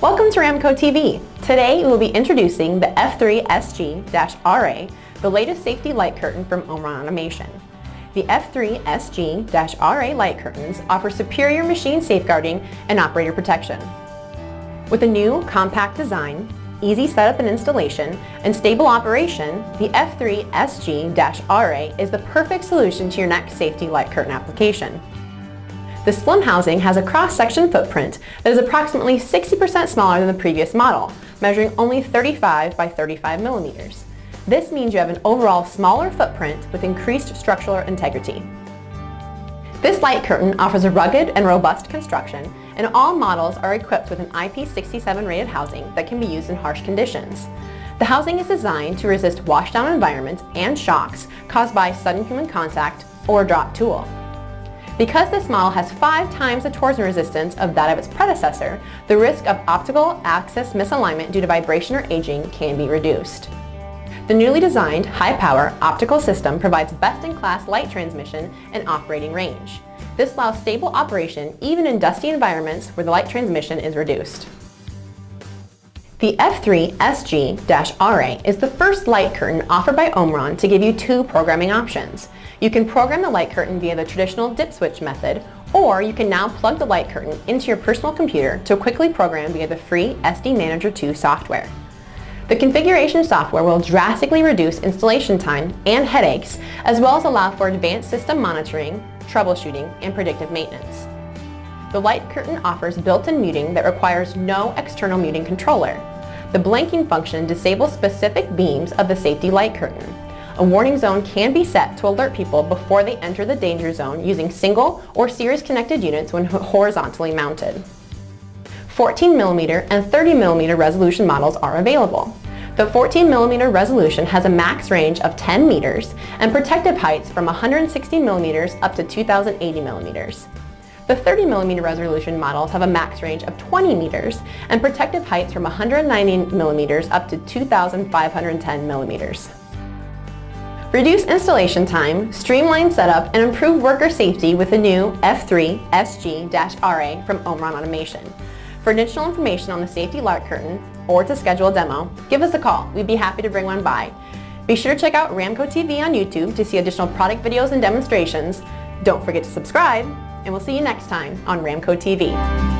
Welcome to Ramco TV. Today we will be introducing the F3SG-RA, the latest safety light curtain from Omron Automation. The F3SG-RA light curtains offer superior machine safeguarding and operator protection. With a new compact design, easy setup and installation, and stable operation, the F3SG-RA is the perfect solution to your next safety light curtain application. The slim housing has a cross-section footprint that is approximately 60% smaller than the previous model, measuring only 35 by 35 millimeters. This means you have an overall smaller footprint with increased structural integrity. This light curtain offers a rugged and robust construction, and all models are equipped with an IP67 rated housing that can be used in harsh conditions. The housing is designed to resist washdown environments and shocks caused by sudden human contact or drop tool. Because this model has five times the torsion resistance of that of its predecessor, the risk of optical axis misalignment due to vibration or aging can be reduced. The newly designed high-power optical system provides best-in-class light transmission and operating range. This allows stable operation even in dusty environments where the light transmission is reduced. The F3SG-RA is the first light curtain offered by Omron to give you two programming options. You can program the light curtain via the traditional dip switch method, or you can now plug the light curtain into your personal computer to quickly program via the free SD Manager 2 software. The configuration software will drastically reduce installation time and headaches, as well as allow for advanced system monitoring, troubleshooting, and predictive maintenance. The light curtain offers built-in muting that requires no external muting controller. The blanking function disables specific beams of the safety light curtain. A warning zone can be set to alert people before they enter the danger zone using single or series connected units when horizontally mounted. 14mm and 30mm resolution models are available. The 14mm resolution has a max range of 10 meters and protective heights from 160mm up to 2080mm. The 30mm resolution models have a max range of 20 meters and protective heights from 190mm up to 2,510 millimeters. Reduce installation time, streamline setup, and improve worker safety with the new F3 SG-RA from Omron Automation. For additional information on the safety light curtain or to schedule a demo, give us a call. We'd be happy to bring one by. Be sure to check out Ramco TV on YouTube to see additional product videos and demonstrations. Don't forget to subscribe and we'll see you next time on Ramco TV.